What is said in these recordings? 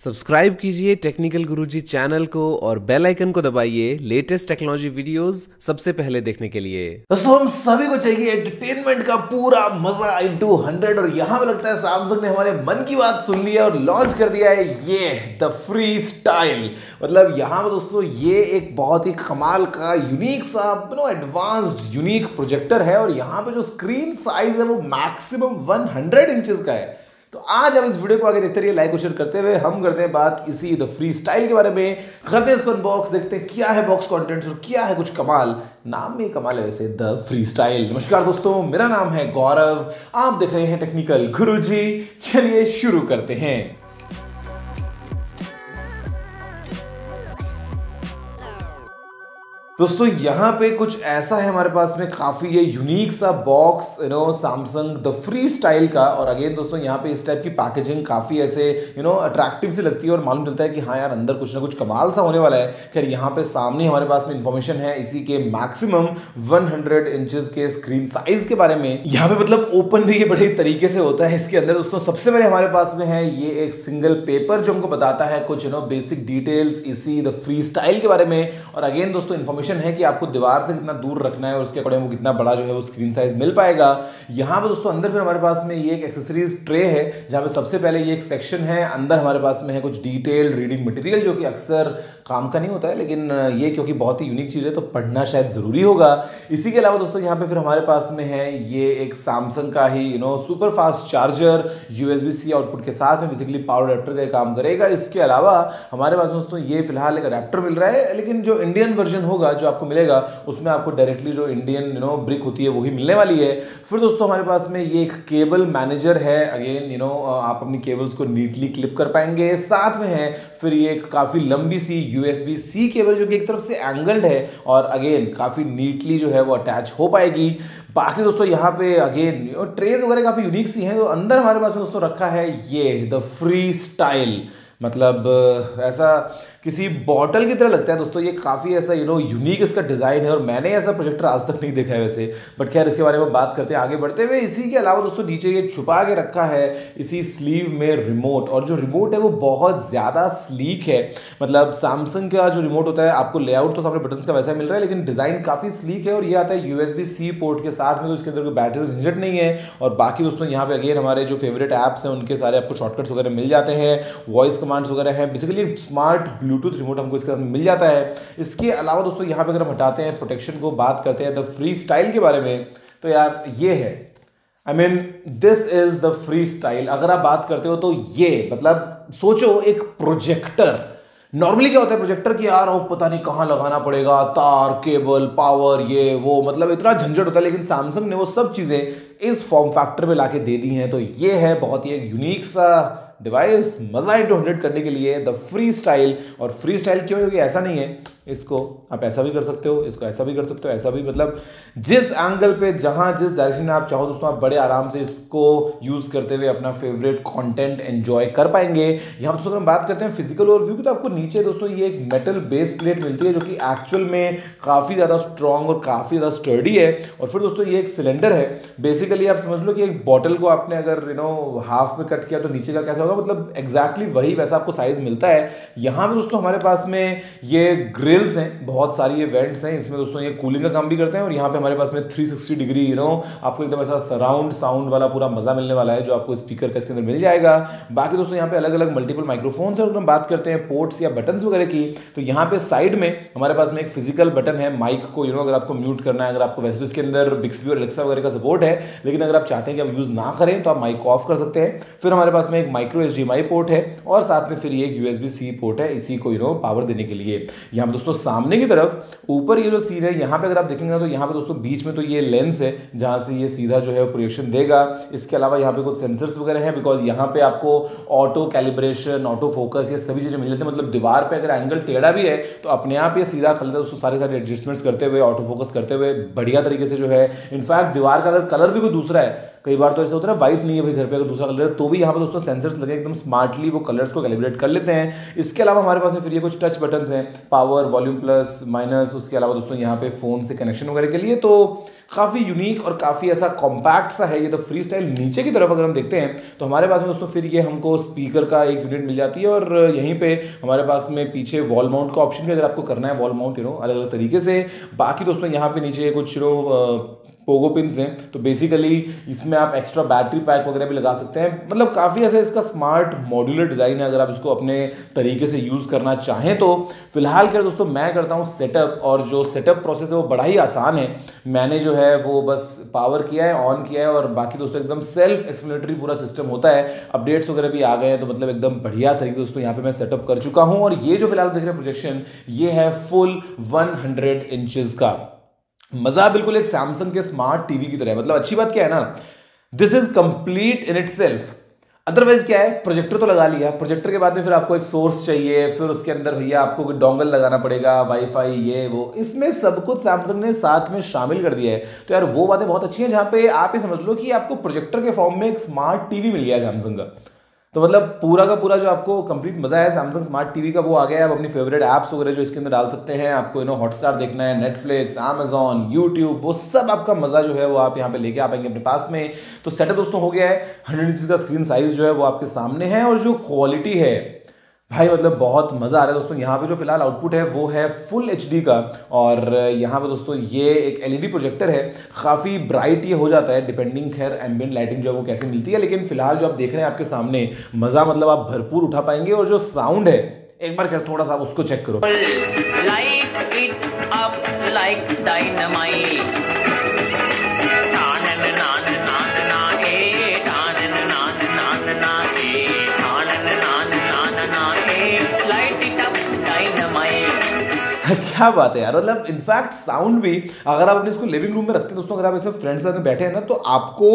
Subscribe कीजिए technical गुरुजी channel को और बेल आइकन को दबाइए लेटेस्ट टेक्नोलॉजी वीडियोस सबसे पहले देखने के लिए। दोस्तों, हम सभी को चाहिए एंटरटेनमेंट का पूरा मज़ा इनटू हंड्रेड और यहाँ पे लगता है सैमसंग ने हमारे मन की बात सुन ली है और लॉन्च कर दिया है ये द फ्री स्टाइल मतलब यहाँ पे दोस्तों, ये एक बहुत ही कमाल का यूनिक सा नो एडवांस्ड यूनिक प्रोजेक्टर है और यहाँ पे जो स्क्रीन साइज़ है वो मैक्सिमम 100 इंचेस का है। तो आज हम इस वीडियो को आगे देखते रहिए लाइक और शेयर करते हुए हम करते हैं बात इसी द फ्री स्टाइल के बारे में। करते हैं इसको अनबॉक्स देखते हैं क्या है बॉक्स कॉन्टेंट्स और क्या है कुछ कमाल। नाम में कमाल है वैसे द फ्री स्टाइल नमस्कार दोस्तों, मेरा नाम है गौरव। आप देख रहे हैं टेक्निकल गुरु चलिए शुरू करते हैं। दोस्तों, यहाँ पे कुछ ऐसा है हमारे पास में, काफ़ी ये यूनिक सा box you know Samsung the Freestyle का। और अगेन दोस्तों, यहाँ पे इस टाइप की पैकेजिंग काफ़ी ऐसे यू नो अट्रैक्टिव सी लगती है और मालूम चलता है कि हाँ यार, अंदर कुछ ना कुछ कमाल सा होने वाला है। खैर, यहाँ पे सामने हमारे पास में इंफॉर्मेशन है इसी के मैक्सिमम वन हंड्रेड के स्क्रीन साइज़ के बारे में। यहाँ पे मतलब ओपन भी ये बड़े तरीके से होता है इसके अंदर। दोस्तों, सबसे पहले हमारे पास में है ये एक सिंगल पेपर जो हमको बताता है कुछ यू नो बेसिक डिटेल्स इसी द फ्री स्टाइल के बारे में। और अगेन दोस्तों इन्फॉर्मेशन ऑप्शन है कि आपको दीवार से कितना दूर रखना है और उसके अकॉर्डिंग वो कितना बड़ा जो है वो स्क्रीन साइज़ मिल पाएगा। यहाँ पर दोस्तों अंदर फिर हमारे पास में ये एक एक्सेसरीज ट्रे है, जहाँ पे सबसे पहले ये एक सेक्शन है। अंदर हमारे पास में है कुछ डिटेल्ड रीडिंग मटेरियल जो कि अक्सर काम का नहीं होता है, लेकिन ये क्योंकि बहुत ही यूनिक चीज़ है तो पढ़ना शायद ज़रूरी होगा। इसी के अलावा दोस्तों यहाँ पे फिर हमारे पास में है ये एक सैमसंग का ही you know super fast charger USB C output के साथ में बेसिकली पावर अडेप्टर का काम करेगा। इसके अलावा हमारे पास दोस्तों ये फ़िलहाल एक अडेप्टर मिल रहा है, लेकिन जो इंडियन वर्जन होगा जो आपको मिलेगा, उसमें आपको डायरेक्टली जो इंडियन यू नो ब्रिक होती है, वही मिलने वाली है। फिर दोस्तों, हमारे पास में ये एक केबल मैनेजर है। अगेन यू नो आप अपनी केबल्स को नीटली क्लिप कर पाएँगे। साथ में है, फिर ये एक काफ़ी लंबी सी यूएसबी सी केबल जो कि एक तरफ़ से एंगल्ड है, और अगेन काफ़ी नीटली जो है, वो अटैच हो पाएगी। बाकी दोस्तों, यहाँ पे अगेन ट्रेज वगैरह काफ़ी यूनिक सी हैं तो अंदर हमारे पास में दोस्तों रखा है ये द फ्री स्टाइल मतलब ऐसा किसी बॉटल की तरह लगता है दोस्तों, ये काफ़ी ऐसा यू नो यूनिक इसका डिज़ाइन है और मैंने ऐसा प्रोजेक्टर आज तक नहीं देखा है वैसे। बट खैर, इसके बारे में बात करते हैं आगे बढ़ते हुए। इसी के अलावा दोस्तों, नीचे ये छुपा के रखा है इसी स्लीव में रिमोट और जो रिमोट है, वो बहुत ज़्यादा स्लीक है। मतलब सैमसंग का जो रिमोट होता है, आपको लेआउट तो सामने बटन का वैसा मिल रहा है, लेकिन डिज़ाइन काफ़ी स्लीक है और ये आता है यूएसबी सी पोर्ट के साथ में तो इसके अंदर कोई बैटरी झंझट नहीं है। और बाकी दोस्तों, यहाँ पे अगेन हमारे जो फेवरेट ऐप्स हैं, उनके सारे आपको शॉर्टकट्स वगैरह मिल जाते हैं वॉइस कमांड्स वगैरह हैं। बेसिकली स्मार्ट ब्लूटूथ रिमोट हमको इसके साथ मिल जाता है। इसके अलावा दोस्तों, यहाँ पे अगर हम हटाते हैं प्रोटेक्शन को बात करते हैं द फ्री स्टाइल के बारे में तो यार ये है। I mean this is the Freestyle अगर आप बात करते हो तो ये मतलब सोचो, एक प्रोजेक्टर नॉर्मली क्या होता है प्रोजेक्टर की यार वो पता नहीं कहाँ लगाना पड़ेगा, तार केबल पावर ये, वो मतलब इतना झंझट होता है, लेकिन सैमसंग ने वो सब चीज़ें इस फॉर्म फैक्टर में लाके दे दी हैं तो ये है बहुत ही एक यूनिक सा डिवाइस मज़ा इंटू हंड्रेड करने के लिए द फ्री स्टाइल और फ्री स्टाइल क्यों? क्योंकि ऐसा नहीं है, इसको आप ऐसा भी कर सकते हो, इसको ऐसा भी कर सकते हो, ऐसा भी मतलब जिस एंगल पे, जहाँ जिस डायरेक्शन में आप चाहो दोस्तों, आप बड़े आराम से इसको यूज़ करते हुए अपना फेवरेट कंटेंट एंजॉय कर पाएँगे। यहाँ दोस्तों, अगर हम बात करते हैं फ़िज़िकल ओवरव्यू की तो आपको नीचे दोस्तों ये एक मेटल बेस प्लेट मिलती है, जो कि एक्चुअल में काफ़ी ज़्यादा स्ट्रॉन्ग और काफ़ी ज़्यादा स्टर्डी है। और फिर दोस्तों, ये एक सिलेंडर है। बेसिकली आप समझ लो कि एक बॉटल को आपने अगर यू नो हाफ़ में कट किया तो नीचे का कैसा होगा? मतलब एग्जैक्टली वही वैसा आपको साइज़ मिलता है। यहाँ पे दोस्तों हमारे पास में ये ग्रिल्स हैं, बहुत सारी ये वेंट्स हैं। इसमें दोस्तों ये कूलिंग का काम भी करते हैं और यहाँ पे हमारे पास में 360 डिग्री यू नो आपको एकदम ऐसा सराउंड साउंड वाला पूरा मज़ा मिलने वाला है जो आपको स्पीकर का इसके अंदर मिल जाएगा। बाकी दोस्तों यहाँ पे अलग अलग मल्टीपल माइक्रोफोन्स है अगर हम बात करते हैं पोर्ट्स या बटन वगैरह की तो यहाँ पे साइड में हमारे पास में एक फ़िज़िकल बटन है। माइक को यू नो अगर आपको म्यूट करना है, अगर आपको वैसे इसके अंदर बिक्सबी और एलेक्सा वगैरह का सपोर्ट है लेकिन अगर आप चाहते हैं कि आप यूज़ ना करें तो आप माइक ऑफ़ कर सकते हैं। फिर हमारे पास में एक माइक्रो एच पोर्ट है और साथ में फिर ये एक यूएसबी सी पोर्ट है, इसी को यू नो पावर देने के लिए। यहाँ पर दोस्तों, सामने की तरफ़ ऊपर ये जो सीन है, यहाँ पे अगर आप देखेंगे तो यहाँ पे दोस्तों, बीच में तो ये लेंस है, जहाँ से ये सीधा जो है प्रोजेक्शन देगा। इसके अलावा यहाँ पे कुछ सेंसर्स वगैरह हैं बिकॉज़ यहाँ पे आपको ऑटो कैलिब्रेशन ऑटो फोकस ये सभी चीज़ें मिल जाती है। मतलब दीवार पे अगर एंगल टेढ़ा भी है तो अपने आप ये सीधा है उसको सारे सारे एडजस्टमेंट्स करते हुए ऑटो फोकस करते हुए बढ़िया तरीके से जो है इनफैक्ट दीवार का अगर कलर भी भी कोई दूसरा है। कई बार तो ऐसा होता है व्हाइट नहीं है भाई घर पे अगर दूसरा कलर है तो भी यहाँ पे दोस्तों सेंसर्स लगे एकदम स्मार्टली वो कलर्स को कैलिब्रेट कर लेते हैं। इसके अलावा हमारे पास फिर ये कुछ टच बटन हैं पावर वॉल्यूम प्लस माइनस उसके अलावा दोस्तों यहाँ पे फ़ोन से कनेक्शन वगैरह के लिए। तो काफ़ी यूनिक और काफ़ी ऐसा कॉम्पैक्ट सा है ये तो फ्री स्टाइल नीचे की तरफ़ अगर हम देखते हैं तो हमारे पास में दोस्तों फिर ये हमको स्पीकर का एक यूनिट मिल जाती है और यहीं पे हमारे पास में पीछे वॉल माउंट का ऑप्शन भी अगर आपको करना है वॉल माउंट यू नो अलग अलग तरीके से। बाकी दोस्तों यहाँ पे नीचे कुछ नो पोगो पिंस हैं। तो बेसिकली इसमें आप एक्स्ट्रा बैटरी पैक वगैरह भी लगा सकते हैं। मतलब काफ़ी ऐसे इसका स्मार्ट मॉड्यूलर डिज़ाइन है, अगर आप इसको अपने तरीके से यूज़ करना चाहें तो। फ़िलहाल क्या दोस्तों, मैं करता हूँ सेटअप और जो सेटअप प्रोसेस है वो बड़ा ही आसान है। मैंने जो है वो बस पावर किया है ऑन किया है और बाकी दोस्तों एकदम सेल्फ एक्सप्लेनेटरी पूरा सिस्टम होता है। अपडेट्स वगैरह भी आ गए हैं तो मतलब एकदम बढ़िया तरीके से दोस्तों यहाँ पे मैं सेटअप कर चुका हूँ। और ये जो फ़िलहाल देख रहे हैं प्रोजेक्शन ये है फुल वन हंड्रेड का। मज़ा बिल्कुल एक सैमसंग के स्मार्ट टीवी की तरह मतलब अच्छी बात क्या है ना this is complete in itself otherwise क्या है प्रोजेक्टर तो लगा लिया। प्रोजेक्टर के बाद में फिर आपको एक सोर्स चाहिए, फिर उसके अंदर भैया आपको कोई डोंगल लगाना पड़ेगा वाईफाई ये, वो। इसमें सब कुछ सैमसंग ने साथ में शामिल कर दिया है। तो यार वो बातें बहुत अच्छी हैं, जहाँ पे आप ये समझ लो कि आपको प्रोजेक्टर के फॉर्म में एक स्मार्ट टीवी मिल गया है सैमसंग का। तो मतलब पूरा का पूरा जो आपको कंप्लीट मज़ा है सैमसंग स्मार्ट टीवी का वो आ गया है। आप अपनी फेवरेट ऐप्स वगैरह जो इसके अंदर डाल सकते हैं, आपको यू नो हॉटस्टार देखना है नेटफ्लिक्स अमेजॉन यूट्यूब वो सब आपका मज़ा जो है वो आप यहाँ पे लेके आ पाएँगे अपने पास में। तो सेटअप दोस्तों हो गया है। हंड्रेड इंच का स्क्रीन साइज़ जो है वो आपके सामने है और जो क्वालिटी है भाई मतलब बहुत मज़ा आ रहा है दोस्तों। यहाँ पे जो फ़िलहाल आउटपुट है, वो है फुल एच का। और यहाँ पे दोस्तों, ये एक एलईडी प्रोजेक्टर है। काफ़ी ब्राइट ये हो जाता है डिपेंडिंग खैर एम्बियन लाइटिंग जो है वो कैसे मिलती है। लेकिन फ़िलहाल जो आप देख रहे हैं आपके सामने, मज़ा मतलब आप भरपूर उठा पाएँगे। और जो साउंड है, एक बार कर थोड़ा सा उसको चेक करो। Light it up like dynamite क्या बात है यार। मतलब इनफैक्ट साउंड भी, अगर आप अपने इसको लिविंग रूम में रखते हैं, दोस्तों, अगर आप ऐसे फ्रेंड्स साथ में बैठे हैं ना तो आपको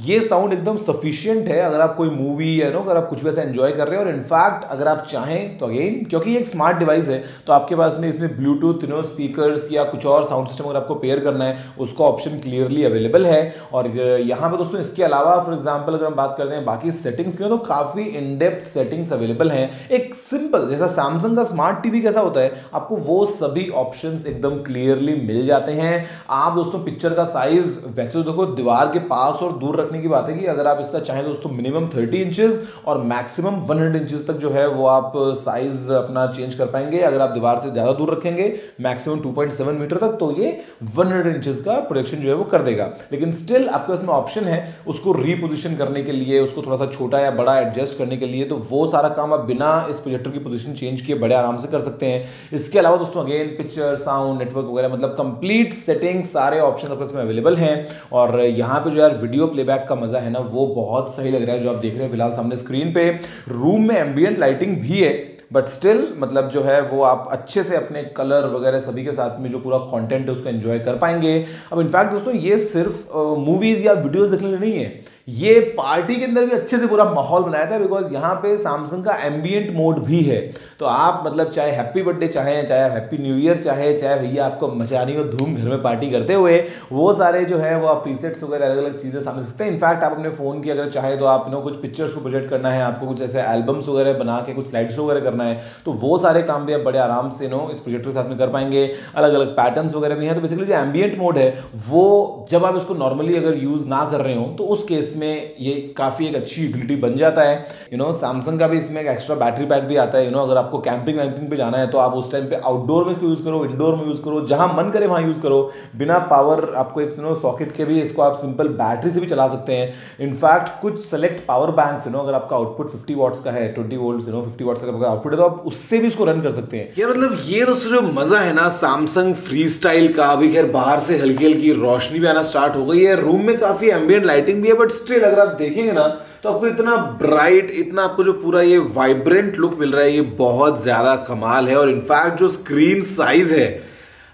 ये साउंड एकदम सफिशियंट है, अगर आप कोई मूवी है ना अगर आप कुछ भी ऐसा एंजॉय कर रहे हैं, और इनफैक्ट अगर आप चाहें तो अगेन क्योंकि ये एक स्मार्ट डिवाइस है तो आपके पास में इसमें ब्लूटूथ नो स्पीकर्स या कुछ और साउंड सिस्टम अगर आपको पेयर करना है, उसका ऑप्शन क्लियरली अवेलेबल है। और यहाँ पर दोस्तों, इसके अलावा फॉर एग्ज़ाम्पल अगर हम बात करते हैं बाकी सेटिंग्स की तो काफ़ी इनडेप्थ सेटिंग्स अवेलेबल हैं। एक सिंपल जैसा सैमसंग का स्मार्ट टीवी कैसा होता है, आपको वो सभी ऑप्शंस एकदम क्लियरली मिल जाते हैं। आप दोस्तों पिक्चर का साइज़ वैसे तो देखो, दीवार के पास और दूर रखने की बात है कि अगर आप इसका चाहें दोस्तों मिनिमम थर्टी इंचेस और मैक्सिमम वन हंड्रेड इंचेस तक जो है वो आप साइज़ अपना चेंज कर पाएँगे। अगर आप दीवार से ज़्यादा दूर रखेंगे maximum two point seven metre तक तो ये वन हंड्रेड इंचेस का प्रोडक्शन जो है वो कर देगा। लेकिन स्टिल आपके पास में ऑप्शन है उसको रीपोजिशन करने के लिए, उसको थोड़ा सा छोटा या बड़ा एडजस्ट करने के लिए तो वो सारा काम आप बिना इस प्रोजेक्टर की पोजिशन चेंज किए बड़े आराम से कर सकते हैं। इसके अलावा दोस्तों अगेन पिक्चर साउंड नेटवर्क वगैरह मतलब कंप्लीट सेटिंग सारे ऑप्शन आपके इसमें अवेलेबल हैं। और यहाँ पे जो यार वीडियो प्लेबैक का मज़ा है ना, वो बहुत सही लग रहा है जो आप देख रहे हैं फ़िलहाल सामने स्क्रीन पे। रूम में एम्बियंट लाइटिंग भी है बट स्टिल मतलब जो है वो आप अच्छे से अपने कलर वगैरह सभी के साथ में जो पूरा कंटेंट है, उसको एंजॉय कर पाएँगे। अब इनफैक्ट दोस्तों, ये सिर्फ़ मूवीज़ या वीडियोस देखने के लिए नहीं है। ये पार्टी के अंदर भी अच्छे से पूरा माहौल बनाया था बिकॉज़ यहाँ पे सैमसंग का एम्बियंट मोड भी है। तो आप मतलब चाहे हैप्पी बर्थडे चाहे चाहे हैप्पी न्यू ईयर चाहे चाहे भैया आपको मचानी हो धूम घर में पार्टी करते हुए, वो सारे जो है, वो आप प्रीसेट्स वगैरह अलग अलग चीज़ें सामने सकते हैं। इनफैक्ट आप अपने फ़ोन की अगर चाहे तो आप नो कुछ पिक्चर्स को प्रोजेक्ट करना है, आपको कुछ ऐसे एल्बम्स वगैरह बना के, कुछ स्लाइड शो वगैरह करना है तो वो सारे काम भी आप बड़े आराम से नो इस प्रोजेक्ट के साथ में कर पाएँगे। अलग अलग पैटर्न्स वगैरह भी हैं। तो बेसिकली जो एम्बियंट मोड है, वो जब आप इसको नॉर्मली अगर यूज़ ना कर रहे हो तो उस केस में ये काफ़ी एक अच्छी यूटिलिटी बन जाता है। यू नो सैमसंग का भी इसमें एक एक्स्ट्रा बैटरी पैक भी आता है। यू नो अगर आपको कैंपिंग वैम्पिंग पे जाना है तो आप उस टाइम पे आउटडोर में इसको यूज़ करो इंडोर में यूज़ करो, जहाँ मन करे वहाँ यूज़ करो। बिना पावर आपको एक यू नो सॉकेट के भी इसको आप सिंपल बैटरी से भी चला सकते हैं। इनफैक्ट कुछ select power bank you know अगर आपका आउटपुट फिफ्टी वॉट्स का है twenty volt you know fifty watts का आउटपुट है तो आप उससे भी इसको रन कर सकते हैं। यार मतलब ये दोस्तों जो मज़ा है ना सैमसंग फ्री स्टाइल का। अभी खैर बाहर से हल्की हल्की रोशनी भी आना स्टार्ट हो गई है। रूम में काफ़ी एम्बियंट लाइटिंग भी है बट स्टिल अगर आप देखेंगे ना तो आपको इतना ब्राइट इतना आपको जो पूरा ये वाइब्रेंट लुक मिल रहा है, ये बहुत ज़्यादा कमाल है। और इनफैक्ट जो स्क्रीन साइज़ है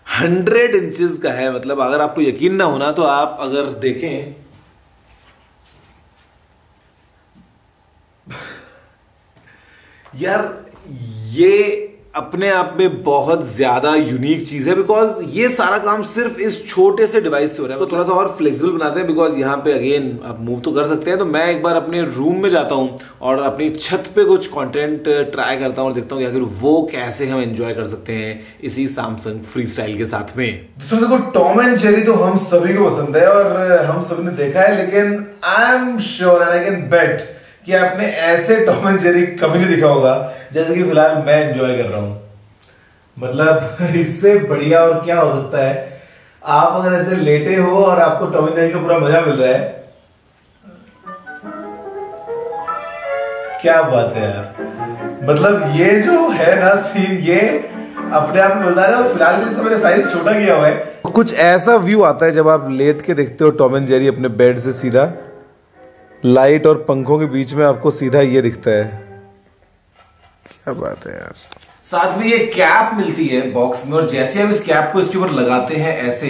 हंड्रेड इंचेस का है। मतलब अगर आपको यकीन ना होना तो आप अगर देखें, यार, ये अपने आप में बहुत ज़्यादा यूनिक चीज़ है बिकॉज़ ये सारा काम सिर्फ़ इस छोटे से डिवाइस से हो रहा है। तो थोड़ा सा और फ्लेक्सिबल बनाते हैं बिकॉज़ यहाँ पे अगेन आप मूव तो कर सकते हैं। तो मैं एक बार अपने रूम में जाता हूँ और अपनी छत पे कुछ कंटेंट ट्राई करता हूँ और देखता हूँ आखिर वो कैसे हम एंजॉय कर सकते हैं इसी सैमसंग फ्री स्टाइल के साथ में। दोस्तों देखो टॉम एंड जेरी तो हम सभी को पसंद है और हम सभी ने देखा है, लेकिन I am sure and I can bet कि आपने ऐसे टॉम एंड जेरी कभी नहीं दिखा होगा, जैसे कि फ़िलहाल मैं एंजॉय कर रहा हूँ। मतलब इससे बढ़िया और क्या हो सकता है? आप अगर ऐसे लेटे हो और आपको टॉम एंड जेरी का पूरा मज़ा मिल रहा है, क्या बात है यार। मतलब ये जो है ना सीन ये अपने आप में मज़ा है और फ़िलहाल इसका मैंने साइज़ छोटा किया हुआ है। कुछ ऐसा व्यू आता है जब आप लेट के देखते हो टॉम एंड जेरी अपने बेड से सीधा? लाइट और पंखों के बीच में आपको सीधा ये दिखता है। क्या बात है यार। साथ में ये कैप मिलती है बॉक्स में, और जैसे हम इस कैप को इसके ऊपर लगाते हैं ऐसे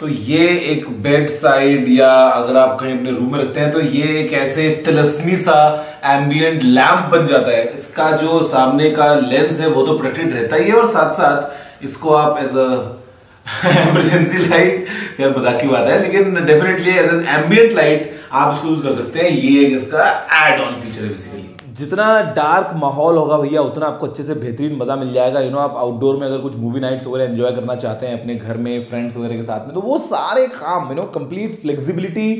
तो ये एक बेड साइड या अगर आप कहीं अपने रूम में रखते हैं तो ये एक ऐसे तिलस्मी सा एम्बियंट लैंप बन जाता है। इसका जो सामने का लेंस है, वो तो प्रोटेक्टेड रहता ही है, और साथ साथ इसको आप एज अ इमरजेंसी लाइट यार मज़ाक की बात है, लेकिन definitely as an ambient light आप इसको यूज़ कर सकते हैं। ये एक इसका एड ऑन फीचर है बेसिकली जितना डार्क माहौल होगा भैया, उतना आपको अच्छे से बेहतरीन मज़ा मिल जाएगा। यू नो आप आउटडोर में अगर कुछ मूवी नाइट्स वगैरह एंजॉय करना चाहते हैं, अपने घर में फ्रेंड्स वगैरह के साथ में तो वो सारे काम you know complete flexibility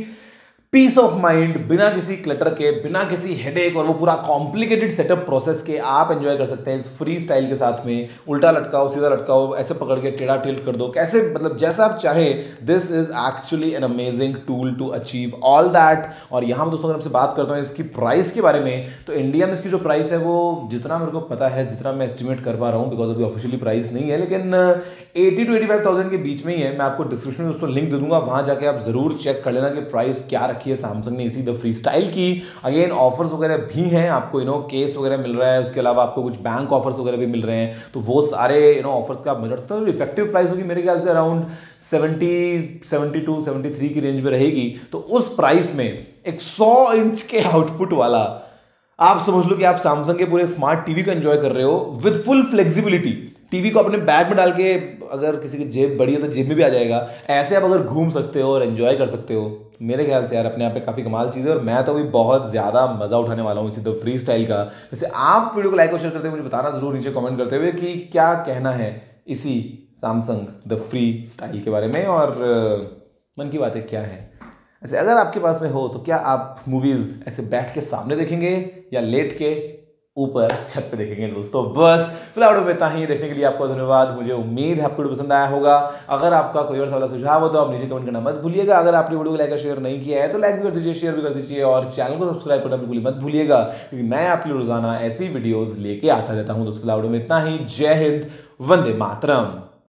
peace of mind बिना किसी क्लटर के, बिना किसी हेडेक और वो पूरा कॉम्प्लिकेटेड सेटअप प्रोसेस के आप एंजॉय कर सकते हैं फ्री स्टाइल के साथ में। उल्टा लटकाओ, सीधा लटकाओ, ऐसे पकड़ के टेढ़ा टिल्ट कर दो। कैसे? मतलब जैसा आप चाहे this is actually an amazing tool to achieve all that और यहाँ हम दोस्तों, अगर आपसे बात करता हूँ इसकी प्राइस के बारे में तो इंडिया में इसकी जो प्राइस है, वो जितना मेरे को पता है, जितना मैं एस्टिमेट कर पा रहा हूँ बिकॉज़ अभी ऑफिशियली प्राइस नहीं है, लेकिन eighty to eighty five thousand के बीच में ही है। मैं आपको डिस्क्रिप्शन में दोस्तों लिंक दे दूँगा, वहाँ जाके आप ज़रूर चेक कर लेना कि प्राइस क्या रखी है सैमसंग ने इसी द फ्री स्टाइल की। अगेन ऑफर्स वगैरह भी हैं, आपको यू नो केस वगैरह मिल रहा है, उसके अलावा आपको कुछ बैंक ऑफर्स वगैरह भी मिल रहे हैं। तो वो सारे यू नो ऑफर्स का आप मज़ा सकते हो इफ़ेक्टिव प्राइस होगी, मेरे ख्याल से around seventy seventy to seventy three की रेंज में रहेगी। तो उस प्राइस में एक सौ इंच के आउटपुट वाला आप समझ लो कि आप सैमसंग के पूरे स्मार्ट टीवी को एंजॉय कर रहे हो विद फुल फ्लेक्सिबिलिटी टीवी को अपने बैग में डाल के अगर किसी की जेब बड़ी है तो जेब में भी आ जाएगा। ऐसे आप अगर घूम सकते हो और एंजॉय कर सकते हो। मेरे ख्याल से यार अपने आप में काफ़ी कमाल चीज़ है और मैं तो भी बहुत ज़्यादा मज़ा उठाने वाला हूँ इसी तो फ्री स्टाइल का। वैसे आप वीडियो को लाइक और शेयर करते हुए मुझे बताना ज़रूर नीचे कमेंट करते हुए कि क्या कहना है इसी सैमसंग द फ्री स्टाइल के बारे में और मन की बातें क्या है? ऐसे अगर आपके पास में हो तो क्या आप मूवीज़ ऐसे बैठ के सामने देखेंगे या लेट के ऊपर छत पे देखेंगे दोस्तों? बस फ़िलहाल में इतना ही देखने के लिए आपको धन्यवाद। मुझे उम्मीद है आपको वीडियो पसंद आया होगा। अगर आपका कोई और सवाल सुझाव हो तो आप नीचे कमेंट करना मत भूलिएगा। अगर आपने वीडियो को लाइक और शेयर नहीं किया है तो लाइक भी कर दीजिए शेयर भी कर दीजिए और चैनल को सब्सक्राइब करना बिल्कुल मत भूलिएगा, क्योंकि मैं आपके रोज़ाना ऐसी वीडियोज़ लेके आता रहता हूँ। दोस्तों फ़िलहाल में इतना ही, जय हिंद, वंदे मातरम।